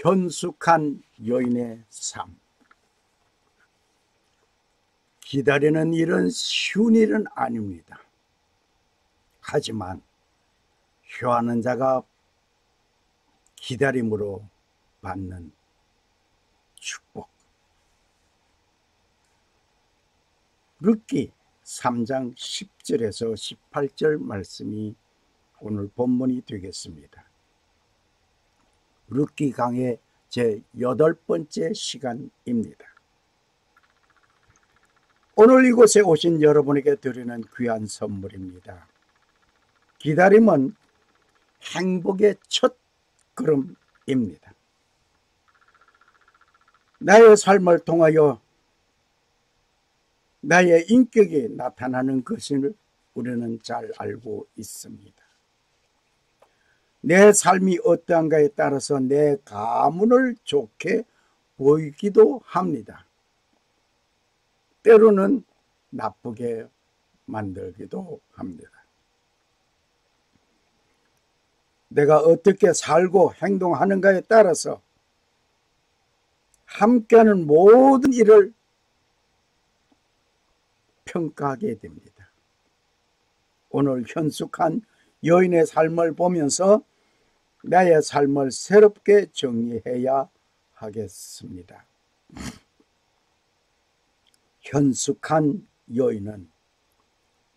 현숙한 여인의 삶. 기다리는 일은 쉬운 일은 아닙니다. 하지만 효하는 자가 기다림으로 받는 축복. 룻기 3장 10절에서 18절 말씀이 오늘 본문이 되겠습니다. 룻기 강의 제 여덟 번째 시간입니다. 오늘 이곳에 오신 여러분에게 드리는 귀한 선물입니다. 기다림은 행복의 첫 걸음입니다. 나의 삶을 통하여 나의 인격이 나타나는 것을 우리는 잘 알고 있습니다. 내 삶이 어떠한가에 따라서 내 가문을 좋게 보이기도 합니다. 때로는 나쁘게 만들기도 합니다. 내가 어떻게 살고 행동하는가에 따라서 함께하는 모든 일을 평가하게 됩니다. 오늘 현숙한 여인의 삶을 보면서 나의 삶을 새롭게 정리해야 하겠습니다. 현숙한 여인은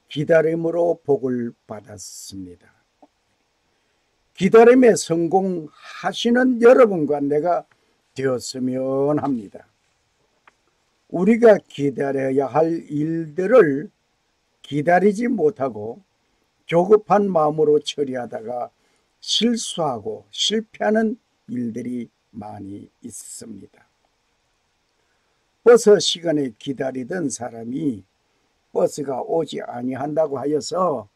기다림으로 복을 받았습니다. 기다림에 성공하시는 여러분과 내가 되었으면 합니다. 우리가 기다려야 할 일들을 기다리지 못하고 조급한 마음으로 처리하다가 실수하고 실패하는 일들이 많이 있습니다. 버스 시간에 기다리던 사람이 버스가 오지 아니한다고 하여서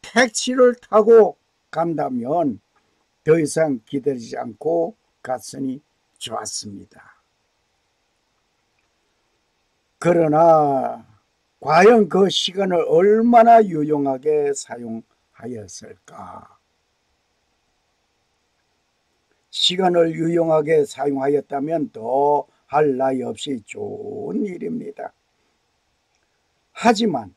택시를 타고 간다면 더 이상 기다리지 않고 갔으니 좋았습니다. 그러나 과연 그 시간을 얼마나 유용하게 사용하였을까? 시간을 유용하게 사용하였다면 더 할 나위 없이 좋은 일입니다. 하지만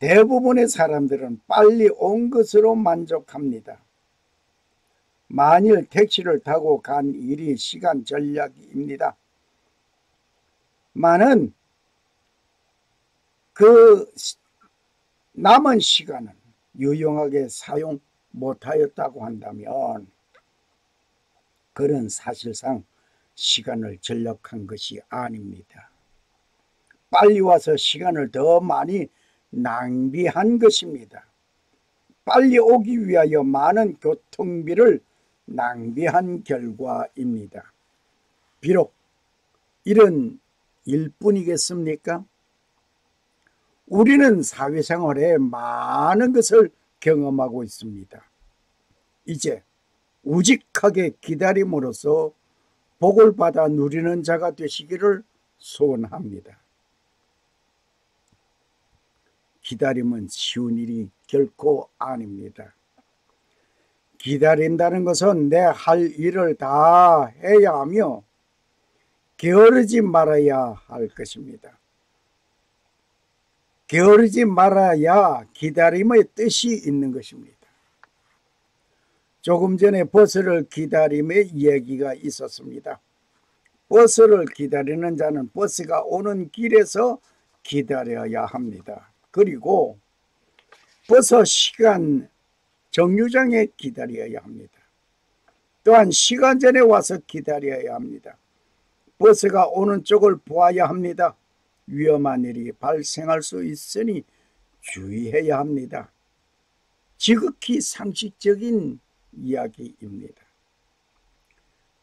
대부분의 사람들은 빨리 온 것으로 만족합니다. 만일 택시를 타고 간 일이 시간 전략입니다. 많은 그 남은 시간은 유용하게 사용 못하였다고 한다면 그런 사실상 시간을 전력한 것이 아닙니다. 빨리 와서 시간을 더 많이 낭비한 것입니다. 빨리 오기 위하여 많은 교통비를 낭비한 결과입니다. 비록 이런 일뿐이겠습니까? 우리는 사회생활에 많은 것을 경험하고 있습니다. 이제 우직하게 기다림으로써 복을 받아 누리는 자가 되시기를 소원합니다. 기다림은 쉬운 일이 결코 아닙니다. 기다린다는 것은 내 할 일을 다 해야 하며 게으르지 말아야 할 것입니다. 게으르지 말아야 기다림의 뜻이 있는 것입니다. 조금 전에 버스를 기다림의 얘기가 있었습니다. 버스를 기다리는 자는 버스가 오는 길에서 기다려야 합니다. 그리고 버스 시간 정류장에 기다려야 합니다. 또한 시간 전에 와서 기다려야 합니다. 버스가 오는 쪽을 보아야 합니다. 위험한 일이 발생할 수 있으니 주의해야 합니다. 지극히 상식적인 이야기입니다.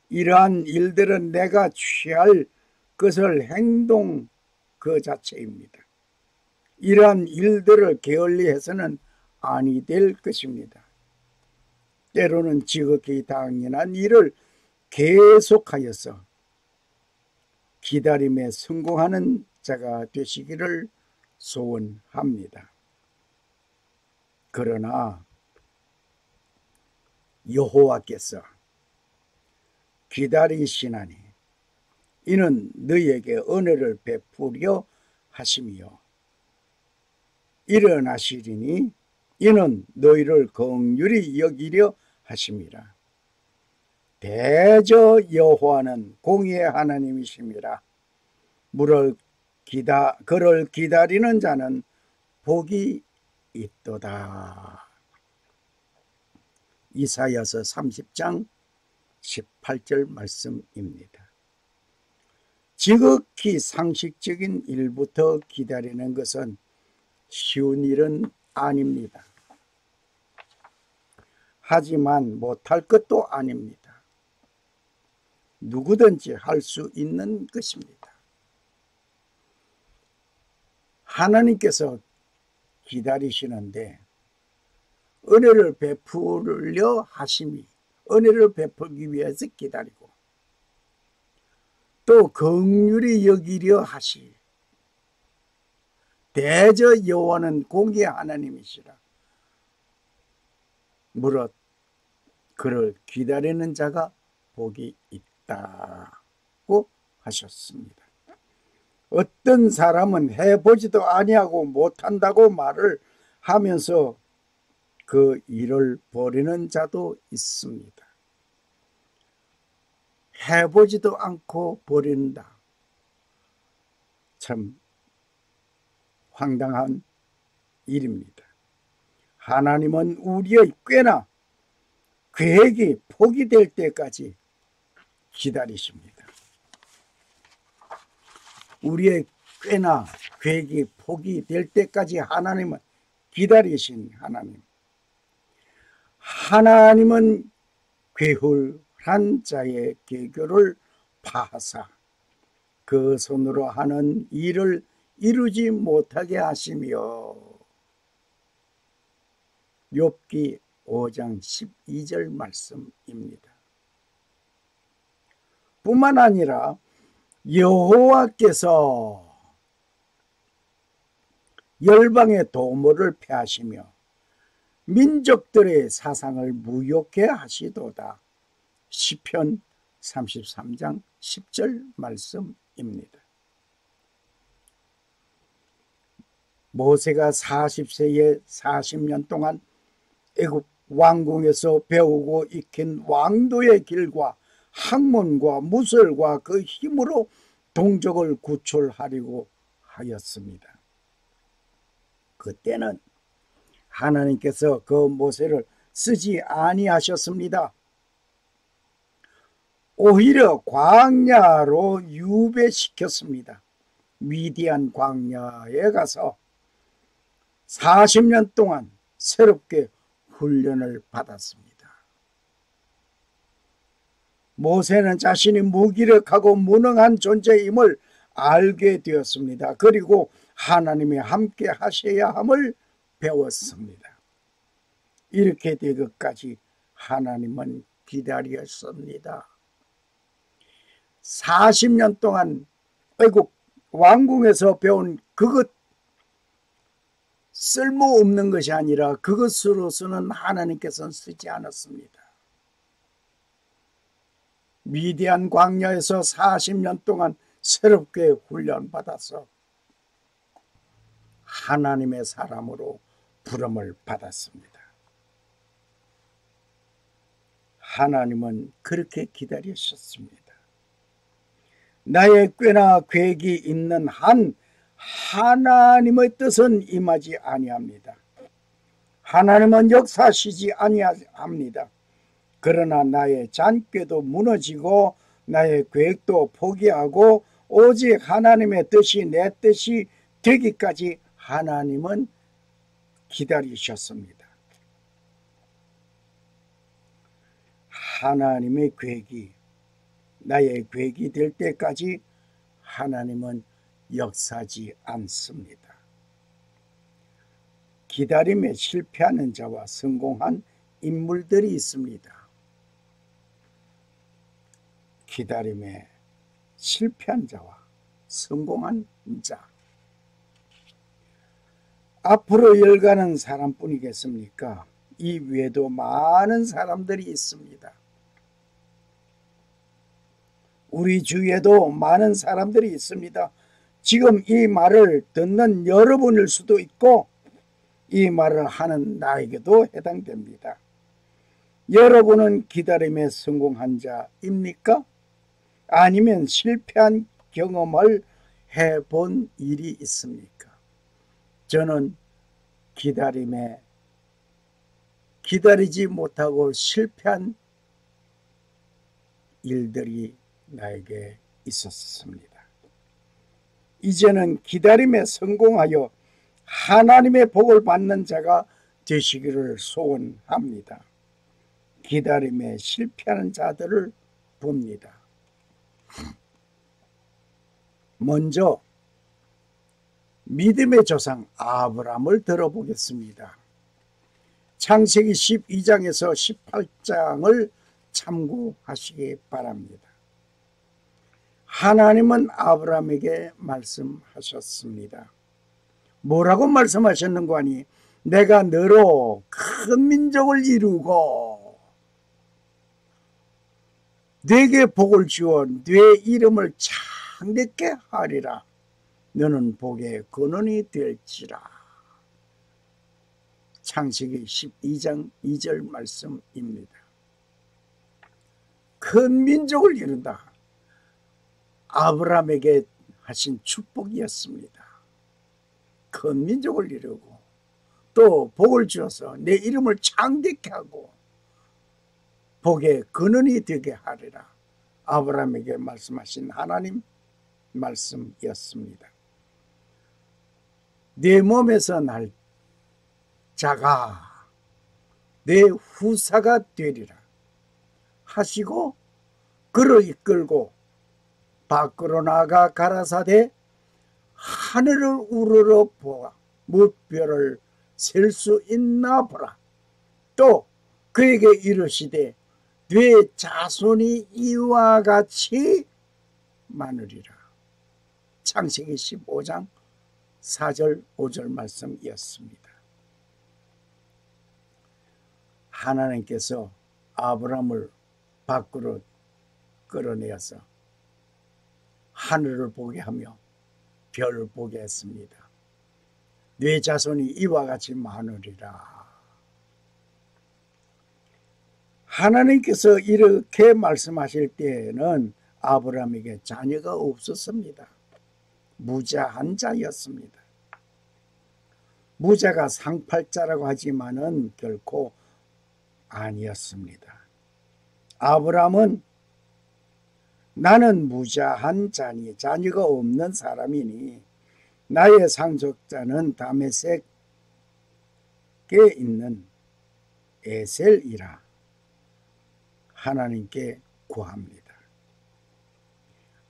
이러한 일들은 내가 취할 것을 행동 그 자체입니다. 이러한 일들을 게을리해서는 아니 될 것입니다. 때로는 지극히 당연한 일을 계속하여서 기다림에 성공하는 자가 되시기를 소원합니다. 그러나 여호와께서 기다리시나니 이는 너희에게 은혜를 베푸려 하심이요 일어나시리니 이는 너희를 긍휼히 여기려 하심이라 대저 여호와는 공의의 하나님이심이라 물을 기다 그를 기다리는 자는 복이 있도다. 이사야서 30장 18절 말씀입니다. 지극히 상식적인 일부터 기다리는 것은 쉬운 일은 아닙니다. 하지만 못할 것도 아닙니다. 누구든지 할 수 있는 것입니다. 하나님께서 기다리시는데 은혜를 베풀려 하심이 은혜를 베풀기 위해서 기다리고 또 긍휼히 여기려 하시 대저 여호와는 공의 하나님이시라 무릇 그를 기다리는 자가 복이 있다고 하셨습니다. 어떤 사람은 해보지도 아니하고 못한다고 말을 하면서 그 일을 버리는 자도 있습니다. 해보지도 않고 버린다. 참 황당한 일입니다. 하나님은 우리의 꽤나 계획이 포기될 때까지 기다리십니다. 우리의 꽤나 계획이 포기될 때까지 하나님은 기다리신 하나님. 하나님은 괴hul한 자의 개교를 파하사 그 손으로 하는 일을 이루지 못하게 하시며 욥기 5장 12절 말씀입니다. 뿐만 아니라 여호와께서 열방의 도모를 폐하시며 민족들의 사상을 무욕해 하시도다. 시편 33장 10절 말씀입니다. 모세가 40세에 40년 동안 애굽 왕궁에서 배우고 익힌 왕도의 길과 학문과 무술과 그 힘으로 동족을 구출하려고 하였습니다. 그때는 하나님께서 그 모세를 쓰지 아니하셨습니다. 오히려 광야로 유배시켰습니다. 미디안 광야에 가서 40년 동안 새롭게 훈련을 받았습니다. 모세는 자신이 무기력하고 무능한 존재임을 알게 되었습니다. 그리고 하나님이 함께 하셔야 함을 배웠습니다. 이렇게 되기까지 하나님은 기다렸습니다. 40년 동안 애국 왕궁에서 배운 그것 쓸모없는 것이 아니라 그것으로서는 하나님께서는 쓰지 않았습니다. 미디안 광야에서 40년 동안 새롭게 훈련받아서 하나님의 사람으로 부름을 받았습니다. 하나님은 그렇게 기다리셨습니다. 나의 꾀나 계획이 있는 한 하나님의 뜻은 임하지 아니합니다. 하나님은 역사시지 아니합니다. 그러나 나의 잔꾀도 무너지고 나의 계획도 포기하고 오직 하나님의 뜻이 내 뜻이 되기까지 하나님은 기다리셨습니다. 하나님의 계획이 나의 계획이 될 때까지 하나님은 역사지 않습니다. 기다림에 실패하는 자와 성공한 인물들이 있습니다. 기다림에 실패한 자와 성공한 자. 앞으로 열가는 사람뿐이겠습니까? 이 외에도 많은 사람들이 있습니다. 우리 주위에도 많은 사람들이 있습니다. 지금 이 말을 듣는 여러분일 수도 있고 이 말을 하는 나에게도 해당됩니다. 여러분은 기다림에 성공한 자입니까? 아니면 실패한 경험을 해본 일이 있습니까? 저는 기다림에 기다리지 못하고 실패한 일들이 나에게 있었습니다. 이제는 기다림에 성공하여 하나님의 복을 받는 자가 되시기를 소원합니다. 기다림에 실패하는 자들을 봅니다. 먼저 믿음의 조상 아브람을 들어보겠습니다. 창세기 12장에서 18장을 참고하시기 바랍니다. 하나님은 아브라함에게 말씀하셨습니다. 뭐라고 말씀하셨는가 하니 내가 너로 큰 민족을 이루고 네게 복을 주어 네 이름을 창대케 하리라 너는 복의 근원이 될지라 창세기 12장 2절 말씀입니다. 큰 민족을 이룬다. 아브라함에게 하신 축복이었습니다. 큰 민족을 이루고 또 복을 주어서 내 이름을 창대케 하고 복의 근원이 되게 하리라. 아브라함에게 말씀하신 하나님 말씀이었습니다. 내 몸에서 날 자가 내 후사가 되리라 하시고 그를 이끌고 밖으로 나가 가라사대 하늘을 우러러 보아 무별을 셀수 있나 보라. 또 그에게 이르시되 네 자손이 이와 같이 많으리라. 창세기 15장 4절 5절 말씀이었습니다. 하나님께서 아브라함을 밖으로 끌어내어서 하늘을 보게 하며 별을 보게 했습니다. 네 자손이 이와 같이 많으리라. 하나님께서 이렇게 말씀하실 때에는 아브라함에게 자녀가 없었습니다. 무자한 자였습니다. 무자가 상팔자라고 하지만은 결코 아니었습니다. 아브라함은 나는 무자한 자니 자녀가 없는 사람이니 나의 상속자는 다메섹에 있는 에셀이라 하나님께 구합니다.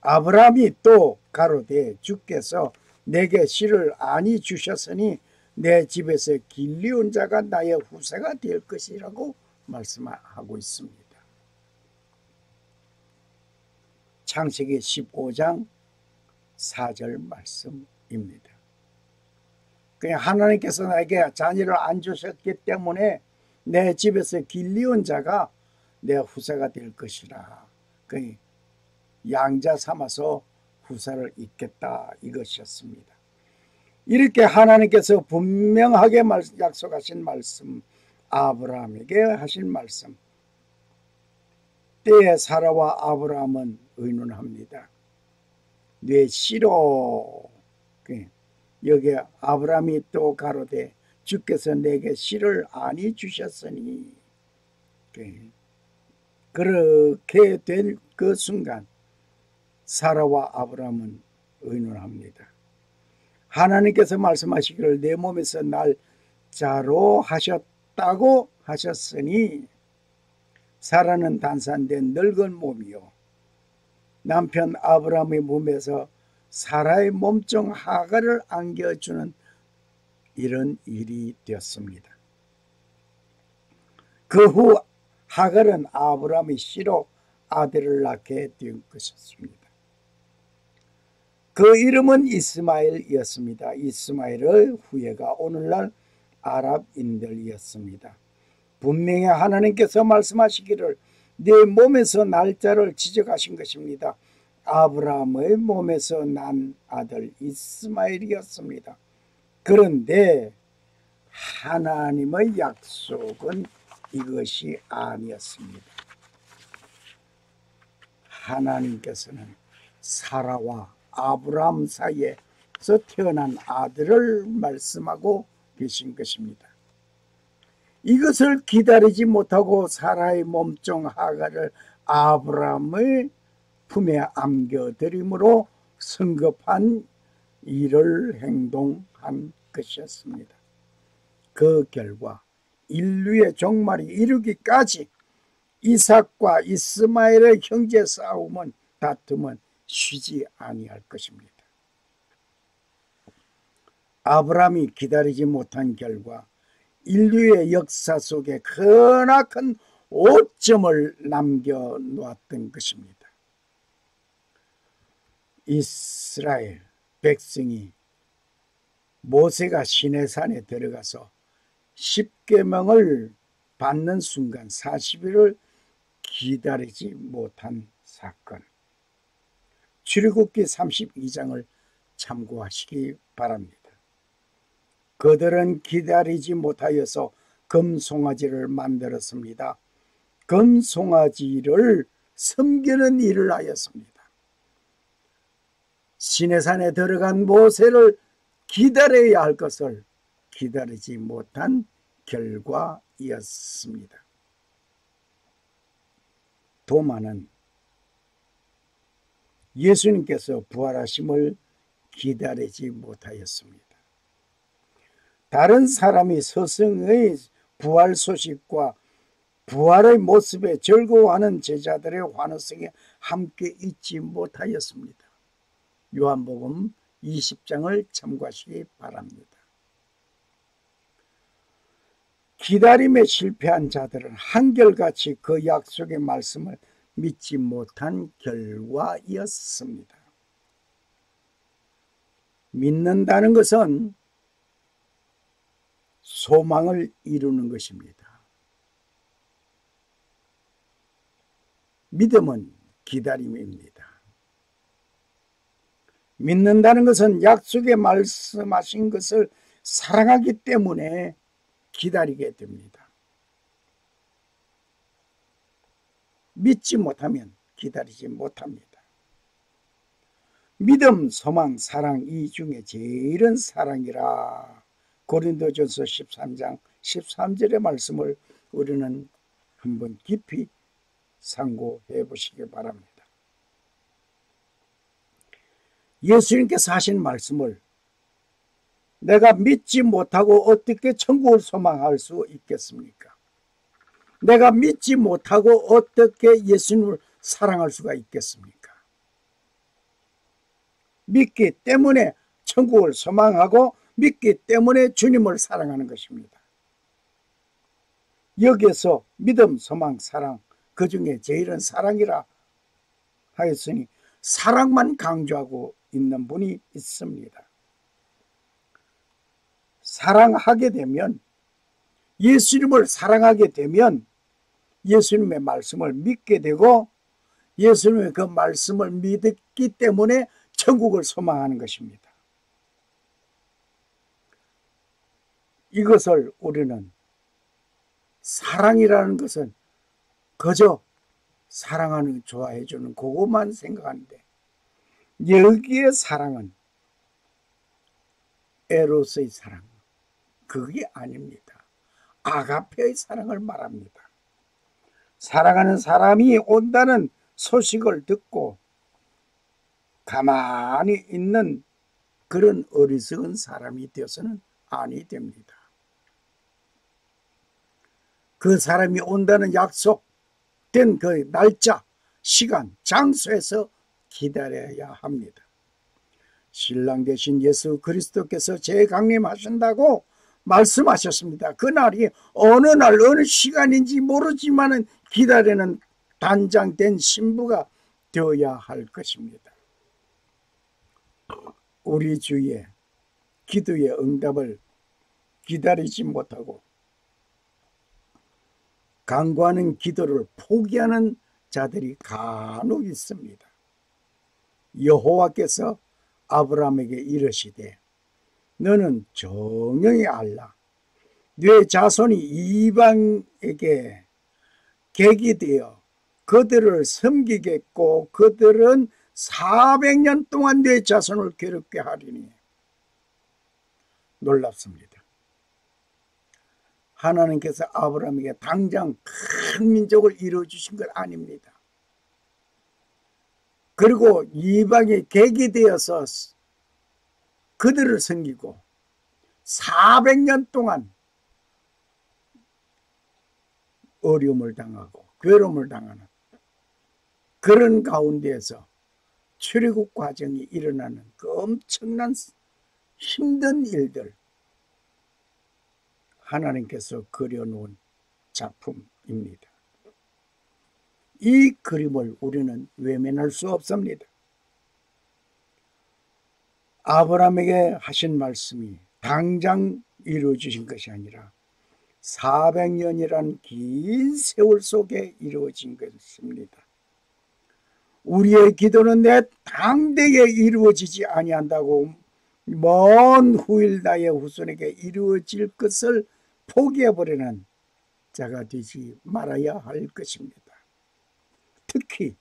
아브라함이 또 가로되 주께서 내게 씨를 아니 주셨으니 내 집에서 길리온 자가 나의 후세가 될 것이라고 말씀하고 있습니다. 창세기 15장 4절 말씀입니다. 그냥 하나님께서 나에게 자녀를 안 주셨기 때문에 내 집에서 길리온 자가 내 후사가 될 것이라. 그 양자 삼아서 후사를 잇겠다 이것이었습니다. 이렇게 하나님께서 분명하게 약속하신 말씀, 아브라함에게 하신 말씀, 때에 사라와 아브라함은 의논합니다. 내 씨로 그 여기 아브라함이 또 가로되 주께서 내게 씨를 아니 주셨으니 그 그렇게 될 그 순간 사라와 아브라함은 의논합니다. 하나님께서 말씀하시기를 내 몸에서 날 자로 하셨다고 하셨으니 사라는 단산된 늙은 몸이요 남편 아브라함의 몸에서 사라의 몸종 하가를 안겨주는 이런 일이 되었습니다. 그 후 하갈은 아브라함의 씨로 아들을 낳게 된 것이었습니다. 그 이름은 이스마엘이었습니다. 이스마엘의 후예가 오늘날 아랍인들이었습니다. 분명히 하나님께서 말씀하시기를 내 몸에서 날짜를 지적하신 것입니다. 아브라함의 몸에서 난 아들 이스마엘이었습니다. 그런데 하나님의 약속은 이것이 아니었습니다. 하나님께서는 사라와 아브라함 사이에서 태어난 아들을 말씀하고 계신 것입니다. 이것을 기다리지 못하고 사라의 몸종 하가를 아브라함의 품에 안겨드림으로 성급한 일을 행동한 것이었습니다. 그 결과 인류의 종말이 이르기까지 이삭과 이스마엘의 형제 싸움은 다툼은 쉬지 아니할 것입니다. 아브라함이 기다리지 못한 결과 인류의 역사 속에 크나큰 오점을 남겨놓았던 것입니다. 이스라엘 백성이 모세가 시내산에 들어가서 십계명을 받는 순간 40일을 기다리지 못한 사건. 출애굽기 32장을 참고하시기 바랍니다. 그들은 기다리지 못하여서 금송아지를 만들었습니다. 금송아지를 섬기는 일을 하였습니다. 시내산에 들어간 모세를 기다려야 할 것을 기다리지 못한 결과였습니다. 도마는 예수님께서 부활하심을 기다리지 못하였습니다. 다른 사람이 스승의 부활 소식과 부활의 모습에 즐거워하는 제자들의 환호성에 함께 있지 못하였습니다. 요한복음 20장을 참고하시기 바랍니다. 기다림에 실패한 자들은 한결같이 그 약속의 말씀을 믿지 못한 결과였습니다. 믿는다는 것은 소망을 이루는 것입니다. 믿음은 기다림입니다. 믿는다는 것은 약속에 말씀하신 것을 사랑하기 때문에 기다리게 됩니다. 믿지 못하면 기다리지 못합니다. 믿음, 소망, 사랑 이 중에 제일은 사랑이라 고린도전서 13장 13절의 말씀을 우리는 한번 깊이 상고해 보시기 바랍니다. 예수님께서 하신 말씀을 내가 믿지 못하고 어떻게 천국을 소망할 수 있겠습니까? 내가 믿지 못하고 어떻게 예수님을 사랑할 수가 있겠습니까? 믿기 때문에 천국을 소망하고 믿기 때문에 주님을 사랑하는 것입니다. 여기에서 믿음, 소망, 사랑 그 중에 제일은 사랑이라 하였으니 사랑만 강조하고 있는 분이 있습니다. 사랑하게 되면 예수님을 사랑하게 되면 예수님의 말씀을 믿게 되고 예수님의 그 말씀을 믿기 때문에 천국을 소망하는 것입니다. 이것을 우리는 사랑이라는 것은 그저 사랑하는 좋아해 주는 그것만 생각하는데 여기에 사랑은 에로스의 사랑 그게 아닙니다. 아가페의 사랑을 말합니다. 사랑하는 사람이 온다는 소식을 듣고 가만히 있는 그런 어리석은 사람이 되어서는 아니 됩니다. 그 사람이 온다는 약속된 그 날짜, 시간, 장소에서 기다려야 합니다. 신랑 되신 예수 그리스도께서 재강림하신다고 말씀하셨습니다. 그날이 어느 날 어느 시간인지 모르지만은 기다리는 단장된 신부가 되어야 할 것입니다. 우리 주의 기도의 응답을 기다리지 못하고 강구하는 기도를 포기하는 자들이 간혹 있습니다. 여호와께서 아브라함에게 이르시되 너는 정령히 알라 네 자손이 이방에게 객이 되어 그들을 섬기겠고 그들은 400년 동안 내 자손을 괴롭게 하리니 놀랍습니다. 하나님께서 아브라함에게 당장 큰 민족을 이루어 주신 것 아닙니다. 그리고 이방의 객이 되어서 그들을 섬기고 400년 동안 어려움을 당하고 괴로움을 당하는 그런 가운데에서 출애굽 과정이 일어나는 그 엄청난 힘든 일들 하나님께서 그려놓은 작품입니다. 이 그림을 우리는 외면할 수 없습니다. 아브라함에게 하신 말씀이 당장 이루어지신 것이 아니라 400년이란 긴 세월 속에 이루어진 것입니다. 우리의 기도는 내 당대에 이루어지지 아니한다고 먼 후일 나의 후손에게 이루어질 것을 포기해버리는 자가 되지 말아야 할 것입니다. 특히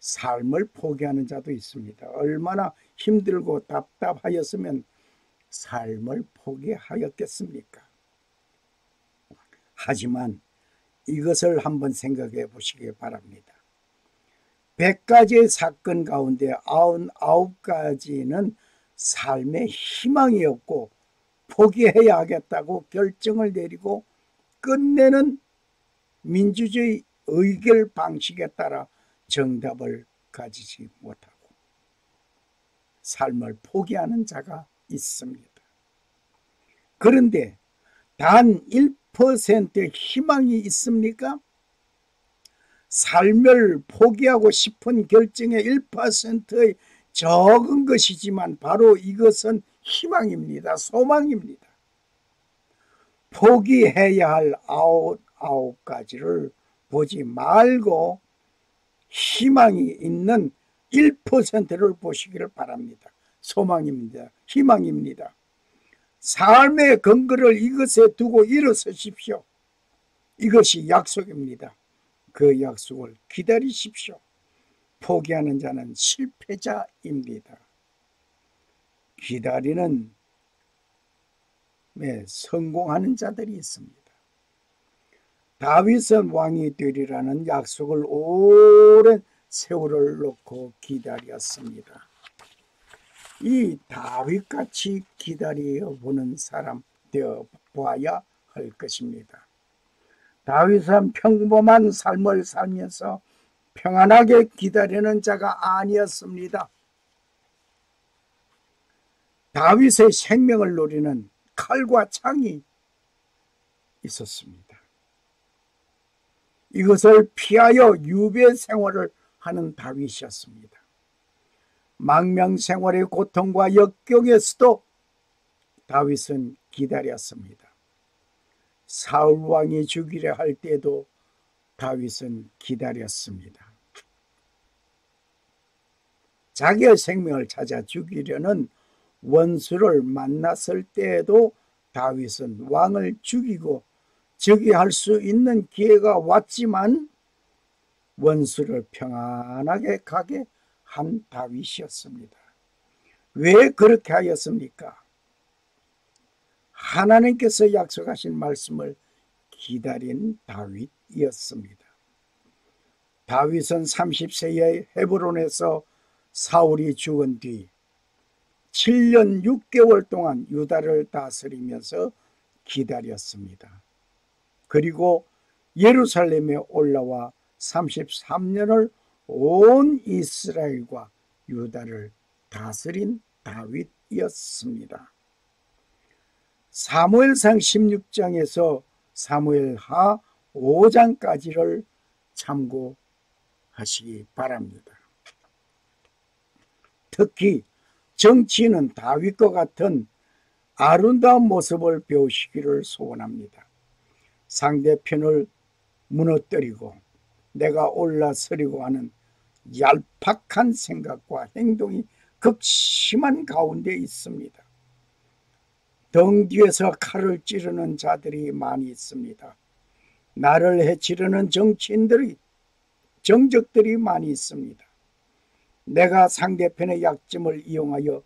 삶을 포기하는 자도 있습니다. 얼마나 힘들고 답답하였으면 삶을 포기하였겠습니까? 하지만 이것을 한번 생각해 보시기 바랍니다. 100가지의 사건 가운데 99가지는 삶의 희망이 없고 포기해야 하겠다고 결정을 내리고 끝내는 민주주의 의결 방식에 따라 정답을 가지지 못하고 삶을 포기하는 자가 있습니다. 그런데 단 1%의 희망이 있습니까? 삶을 포기하고 싶은 결정의 1%의 적은 것이지만 바로 이것은 희망입니다. 소망입니다. 포기해야 할 아홉, 아홉 가지를 보지 말고 희망이 있는 1%를 보시기를 바랍니다. 소망입니다. 희망입니다. 삶의 근거를 이것에 두고 일어서십시오. 이것이 약속입니다. 그 약속을 기다리십시오. 포기하는 자는 실패자입니다. 기다리는 네, 성공하는 자들이 있습니다. 다윗은 왕이 되리라는 약속을 오랜 세월을 놓고 기다렸습니다. 이 다윗같이 기다려 보는 사람 되어 보아야 할 것입니다. 다윗은 평범한 삶을 살면서 평안하게 기다리는 자가 아니었습니다. 다윗의 생명을 노리는 칼과 창이 있었습니다. 이것을 피하여 유배 생활을 하는 다윗이었습니다. 망명 생활의 고통과 역경에서도 다윗은 기다렸습니다. 사울 왕이 죽이려 할 때도 다윗은 기다렸습니다. 자기의 생명을 찾아 죽이려는 원수를 만났을 때에도 다윗은 왕을 죽이고 즉위할 수 있는 기회가 왔지만 원수를 평안하게 가게 한 다윗이었습니다. 왜 그렇게 하였습니까? 하나님께서 약속하신 말씀을 기다린 다윗이었습니다. 다윗은 30세의 헤브론에서 사울이 죽은 뒤 7년 6개월 동안 유다를 다스리면서 기다렸습니다. 그리고 예루살렘에 올라와 33년을 온 이스라엘과 유다를 다스린 다윗이었습니다. 사무엘상 16장에서 사무엘하 5장까지를 참고하시기 바랍니다. 특히 정치인은 다윗과 같은 아름다운 모습을 배우시기를 소원합니다. 상대편을 무너뜨리고 내가 올라서려고 하는 얄팍한 생각과 행동이 극심한 가운데 있습니다. 등 뒤에서 칼을 찌르는 자들이 많이 있습니다. 나를 해치려는 정치인들이 정적들이 많이 있습니다. 내가 상대편의 약점을 이용하여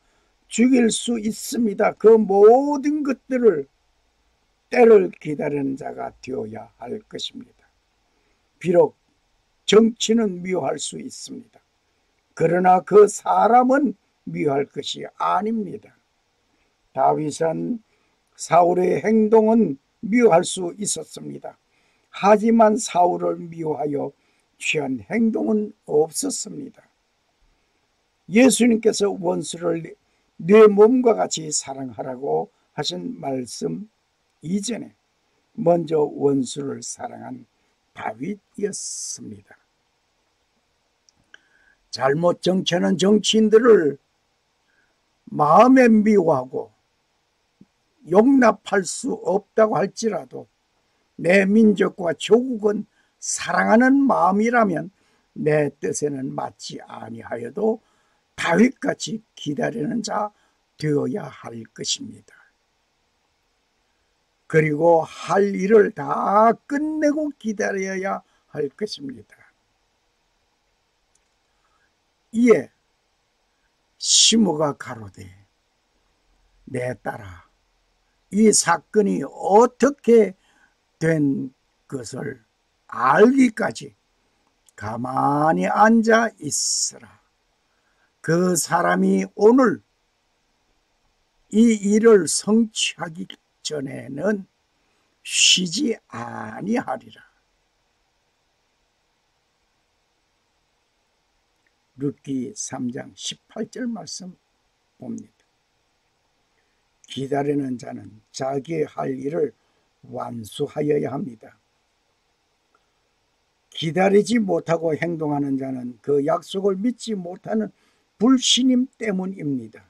죽일 수 있습니다. 그 모든 것들을 때를 기다리는 자가 되어야 할 것입니다. 비록 정치는 미워할 수 있습니다. 그러나 그 사람은 미워할 것이 아닙니다. 다윗은 사울의 행동은 미워할 수 있었습니다. 하지만 사울을 미워하여 취한 행동은 없었습니다. 예수님께서 원수를 내 몸과 같이 사랑하라고 하신 말씀 이전에 먼저 원수를 사랑한 다윗이었습니다. 잘못 정치하는 정치인들을 마음에 미워하고 용납할 수 없다고 할지라도 내 민족과 조국은 사랑하는 마음이라면 내 뜻에는 맞지 아니하여도 다윗같이 기다리는 자 되어야 할 것입니다. 그리고 할 일을 다 끝내고 기다려야 할 것입니다. 이에 시무가 가로되 내 딸아 이 사건이 어떻게 된 것을 알기까지 가만히 앉아 있으라. 그 사람이 오늘 이 일을 성취하기 전에는 쉬지 아니하리라. 룻기 3장 18절 말씀 봅니다. 기다리는 자는 자기의 할 일을 완수하여야 합니다. 기다리지 못하고 행동하는 자는 그 약속을 믿지 못하는 불신임 때문입니다.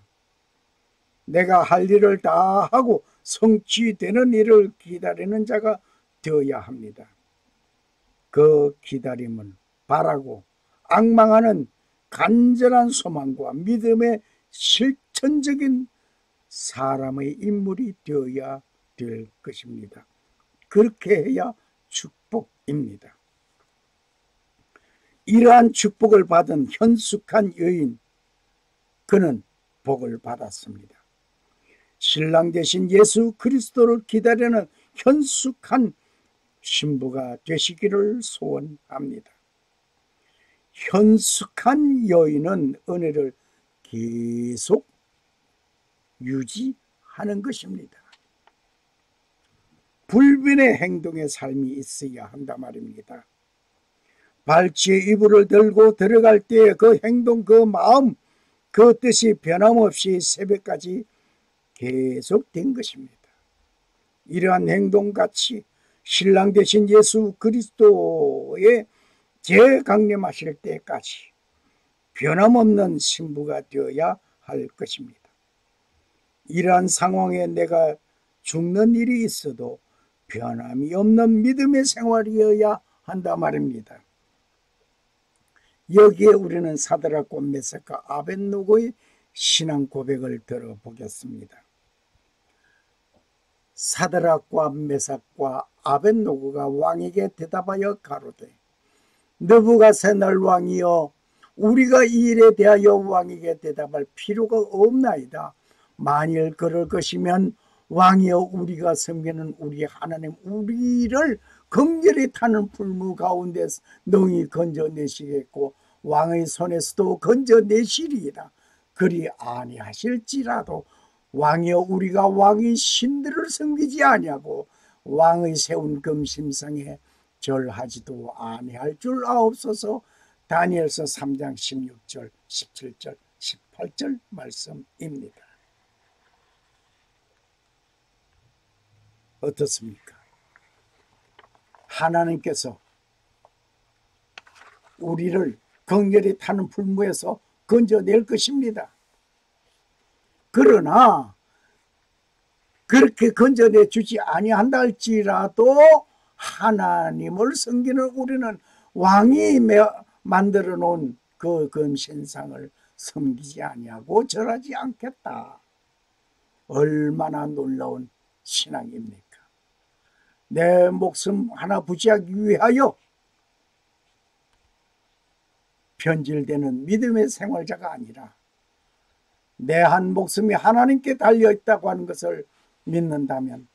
내가 할 일을 다 하고 성취되는 일을 기다리는 자가 되어야 합니다. 그 기다림은 바라고 악망하는 간절한 소망과 믿음의 실천적인 사람의 인물이 되어야 될 것입니다. 그렇게 해야 축복입니다. 이러한 축복을 받은 현숙한 여인, 그는 복을 받았습니다. 신랑 대신 예수 그리스도를 기다리는 현숙한 신부가 되시기를 소원합니다. 현숙한 여인은 은혜를 계속 유지하는 것입니다. 불변의 행동의 삶이 있어야 한다 말입니다. 발치의 이불을 들고 들어갈 때그 행동, 그 마음, 그 뜻이 변함없이 새벽까지 계속된 것입니다. 이러한 행동같이 신랑 대신 예수 그리스도의 재강림하실 때까지 변함없는 신부가 되어야 할 것입니다. 이러한 상황에 내가 죽는 일이 있어도 변함이 없는 믿음의 생활이어야 한다 말입니다. 여기에 우리는 사드락과 메섹과 아벤노고의 신앙 고백을 들어보겠습니다. 사드락과 메삭과 아벤노고가 왕에게 대답하여 가로되 느부갓세날 왕이여 우리가 이 일에 대하여 왕에게 대답할 필요가 없나이다. 만일 그럴 것이면 왕이여 우리가 섬기는 우리 하나님 우리를 긍휼히 타는 불무 가운데 능히 건져내시겠고 왕의 손에서도 건져내시리이다. 그리 아니하실지라도 왕이여 우리가 왕의 신들을 섬기지 아니하고 왕의 세운 금심상에 절하지도 아니할 줄 아옵소서 다니엘서 3장 16절 17절 18절 말씀입니다. 어떻습니까? 하나님께서 우리를 긍휼히 타는 불무에서 건져낼 것입니다. 그러나 그렇게 건져내 주지 아니한다 할지라도 하나님을 섬기는 우리는 왕이 만들어 놓은 그 금신상을 섬기지 아니하고 절하지 않겠다. 얼마나 놀라운 신앙입니까? 내 목숨 하나 부지하기 위하여 변질되는 믿음의 생활자가 아니라 내 한 목숨이 하나님께 달려 있다고 하는 것을 믿는다면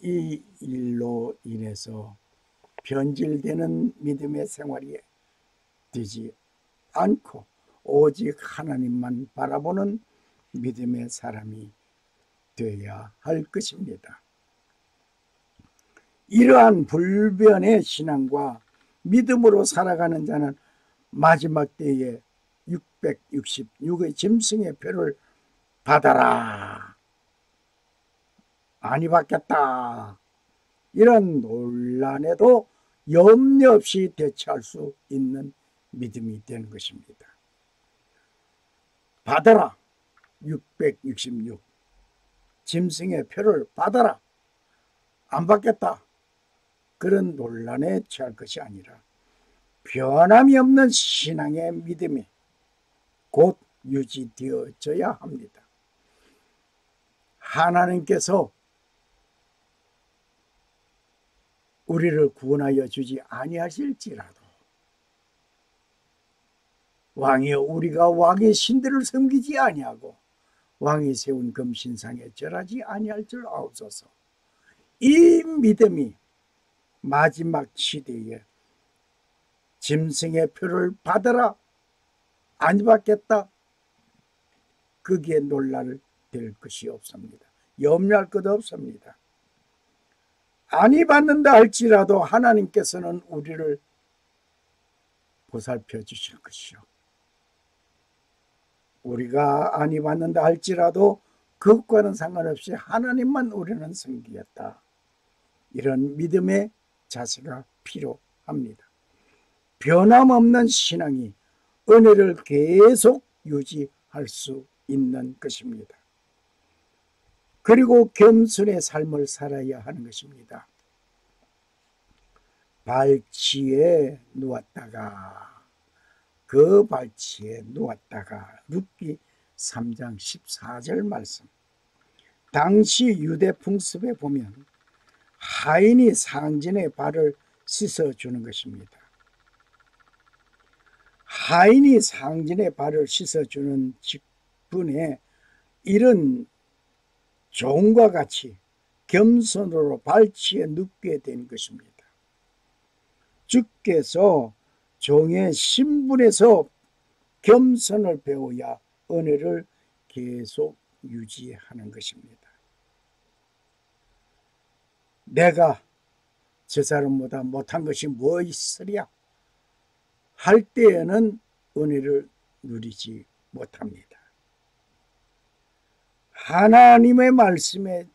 이 일로 인해서 변질되는 믿음의 생활이 되지 않고 오직 하나님만 바라보는 믿음의 사람이 되어야 할 것입니다. 이러한 불변의 신앙과 믿음으로 살아가는 자는 마지막 때에 666의 짐승의 표를 받아라. 아니 받겠다. 이런 논란에도 염려 없이 대처할 수 있는 믿음이 되는 것입니다. 받아라. 666. 짐승의 표를 받아라. 안 받겠다. 그런 논란에 처할 것이 아니라 변함이 없는 신앙의 믿음이 곧 유지되어져야 합니다. 하나님께서 우리를 구원하여 주지 아니하실지라도 왕이여 우리가 왕의 신들을 섬기지 아니하고 왕이 세운 금신상에 절하지 아니할 줄 아옵소서. 이 믿음이 마지막 시대에 짐승의 표를 받아라 안 받겠다 거기에 논란을 될 것이 없습니다. 염려할 것 없습니다. 아니 받는다 할지라도 하나님께서는 우리를 보살펴 주실 것이요. 우리가 아니 받는다 할지라도 그것과는 상관없이 하나님만 우리는 섬기겠다. 이런 믿음의 자세가 필요합니다. 변함없는 신앙이 은혜를 계속 유지할 수 있는 것입니다. 그리고 겸손의 삶을 살아야 하는 것입니다. 발치에 누웠다가 그 발치에 누웠다가 룻기 3장 14절 말씀 당시 유대 풍습에 보면 하인이 상진의 발을 씻어주는 것입니다. 하인이 상진의 발을 씻어주는 직분에 이런 종과 같이 겸손으로 발치에 눕게 된 것입니다. 주께서 종의 신분에서 겸손을 배워야 은혜를 계속 유지하는 것입니다. 내가 저 사람보다 못한 것이 뭐 있으랴 할 때에는 은혜를 누리지 못합니다. 하나님의 말씀에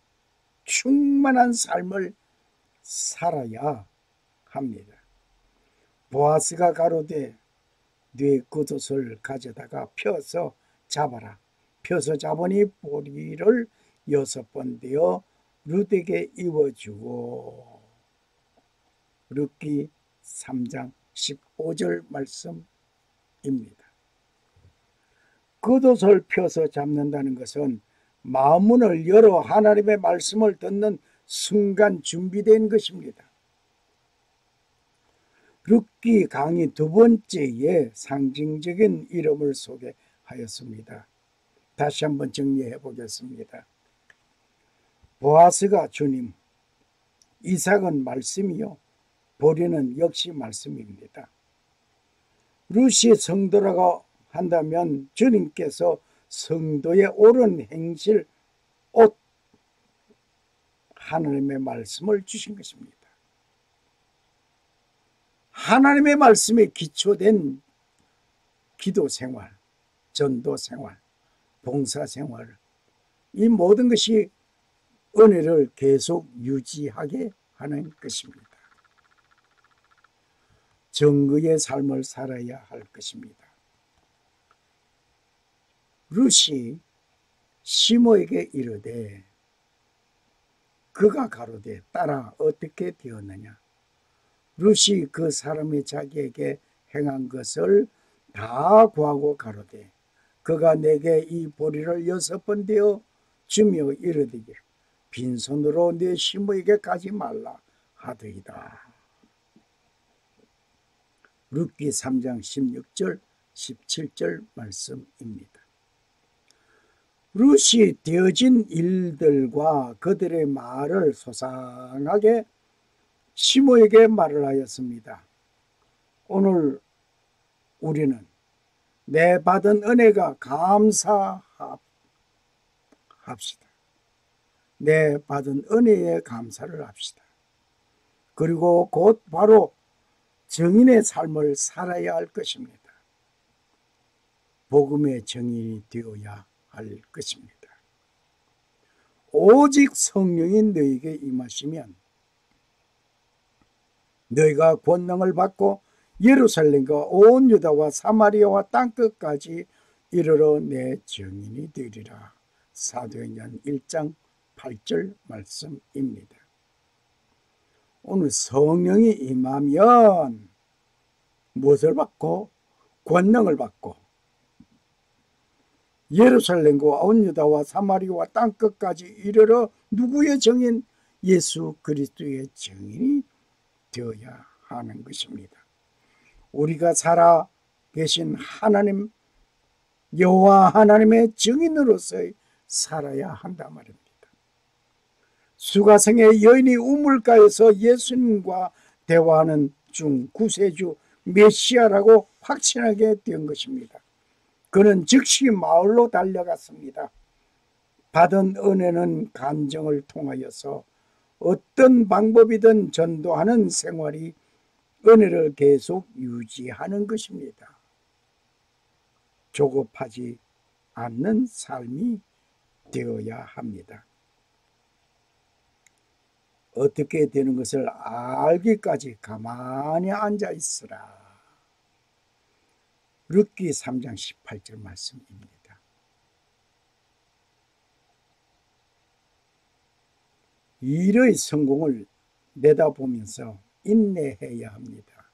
충만한 삶을 살아야 합니다. 보아스가 가로되 네 겉옷을 가져다가 펴서 잡아라. 펴서 잡으니 보리를 여섯 번 되어 룻에게 입어주고 룻기 3장 15절 말씀입니다. 겉옷을 펴서 잡는다는 것은 마음문을 열어 하나님의 말씀을 듣는 순간 준비된 것입니다. 룻기 강의 두 번째에 상징적인 이름을 소개하였습니다. 다시 한번 정리해 보겠습니다. 보아스가 주님, 이삭은 말씀이요, 보리는 역시 말씀입니다. 루시 성도라고 한다면 주님께서 성도의 옳은 행실, 옷, 하나님의 말씀을 주신 것입니다. 하나님의 말씀에 기초된 기도 생활, 전도 생활, 봉사 생활, 이 모든 것이 은혜를 계속 유지하게 하는 것입니다. 정의의 삶을 살아야 할 것입니다. 루시 시모에게 이르되 그가 가로되 따라 어떻게 되었느냐 루시 그 사람이 자기에게 행한 것을 다 구하고 가로되 그가 내게 이 보리를 여섯 번 되어 주며 이르되기를 빈손으로 내 시모에게 가지 말라 하더이다. 룻기 3장 16절 17절 말씀입니다. 룻이 되어진 일들과 그들의 말을 소상하게 시모에게 말을 하였습니다. 오늘 우리는 내 받은 은혜가 감사합시다. 내 받은 은혜에 감사를 합시다. 그리고 곧 바로 정인의 삶을 살아야 할 것입니다. 복음의 정인이 되어야 할 것입니다. 오직 성령이 너에게 임하시면 너희가 권능을 받고 예루살렘과 온 유다와 사마리아와 땅끝까지 이르러 내 증인이 되리라. 사도행전 1장 8절 말씀입니다. 오늘 성령이 임하면 무엇을 받고 권능을 받고 예루살렘과 온 유다와 사마리아와 땅끝까지 이르러 누구의 정인 예수 그리스도의 정인이 되어야 하는 것입니다. 우리가 살아 계신 하나님 여호와 하나님의 증인으로서 살아야 한다 말입니다. 수가성의 여인이 우물가에서 예수님과 대화하는 중 구세주 메시아라고 확신하게 된 것입니다. 그는 즉시 마을로 달려갔습니다. 받은 은혜는 감정을 통하여서 어떤 방법이든 전도하는 생활이 은혜를 계속 유지하는 것입니다. 조급하지 않는 삶이 되어야 합니다. 어떻게 되는 것을 알기까지 가만히 앉아 있으라. 룻기 3장 18절 말씀입니다. 일의 성공을 내다보면서 인내해야 합니다.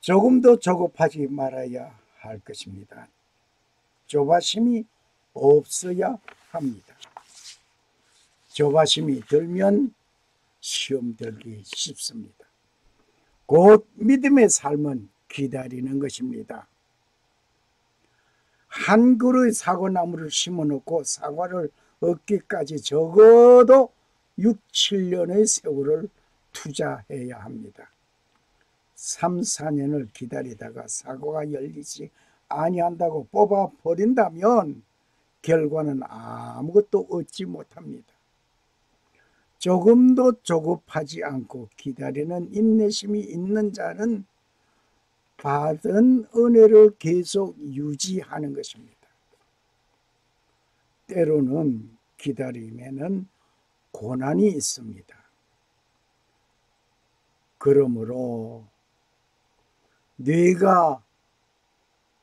조금 더 조급하지 말아야 할 것입니다. 조바심이 없어야 합니다. 조바심이 들면 시험 들기 쉽습니다. 곧 믿음의 삶은 기다리는 것입니다. 한 그루의 사과나무를 심어놓고 사과를 얻기까지 적어도 6, 7년의 세월을 투자해야 합니다. 3, 4년을 기다리다가 사고가 열리지 아니한다고 뽑아 버린다면 결과는 아무것도 얻지 못합니다. 조금도 조급하지 않고 기다리는 인내심이 있는 자는 받은 은혜를 계속 유지하는 것입니다. 때로는 기다림에는 고난이 있습니다. 그러므로 네가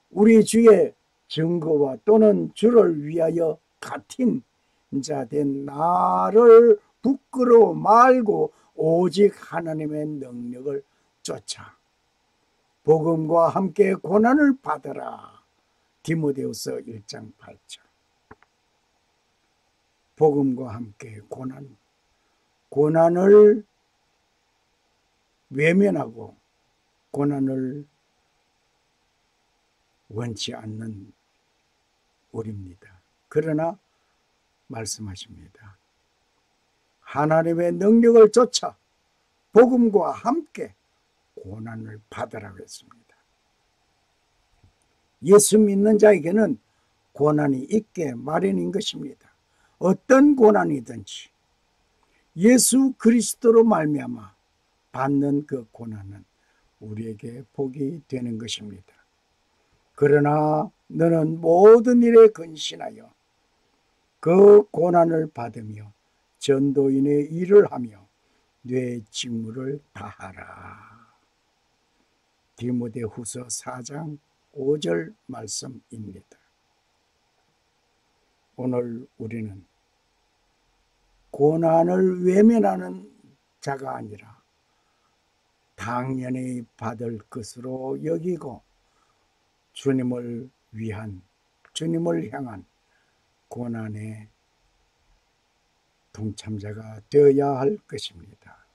우리 주의 증거와 또는 주를 위하여 같은 자 된 나를 부끄러워 말고 오직 하나님의 능력을 쫓아 복음과 함께 고난을 받으라. 디모데후서 1장 8절. 복음과 함께 고난 고난을 외면하고 고난을 원치 않는 우리입니다. 그러나 말씀하십니다. 하나님의 능력을 쫓아 복음과 함께 고난을 받으라고 했습니다. 예수 믿는 자에게는 고난이 있게 마련인 것입니다. 어떤 고난이든지 예수 그리스도로 말미암아 받는 그 고난은 우리에게 복이 되는 것입니다. 그러나 너는 모든 일에 근신하여 그 고난을 받으며 전도인의 일을 하며 뇌 직무를 다하라. 디모데 후서 4장 5절 말씀입니다. 오늘 우리는 고난을 외면하는 자가 아니라 당연히 받을 것으로 여기고 주님을 위한 주님을 향한 고난의 동참자가 되어야 할 것입니다.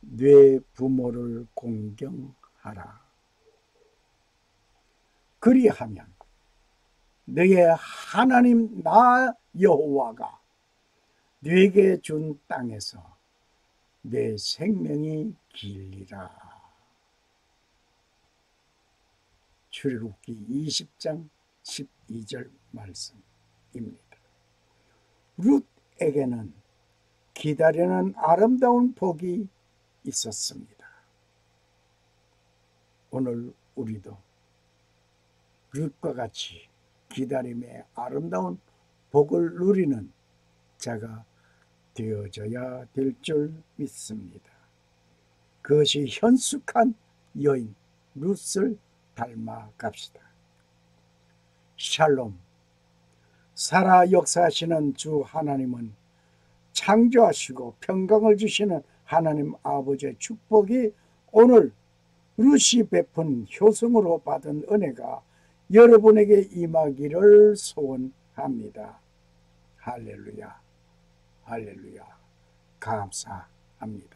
뇌 부모를 공경하라. 그리하면 너의 하나님 나 여호와가 네게 준 땅에서 내 생명이 길리라. 출애굽기 20장 12절 말씀 입니다. 룻에게는 기다리는 아름다운 복이 있었습니다. 오늘 우리도 룻과 같이 기다림의 아름다운 복을 누리는 자가 되어져야 될 줄 믿습니다. 그것이 현숙한 여인 룻을 닮아 갑시다. 샬롬 살아 역사하시는 주 하나님은 창조하시고 평강을 주시는 하나님 아버지의 축복이 오늘 루시 베푼 효성으로 받은 은혜가 여러분에게 임하기를 소원합니다. 할렐루야, 할렐루야, 감사합니다.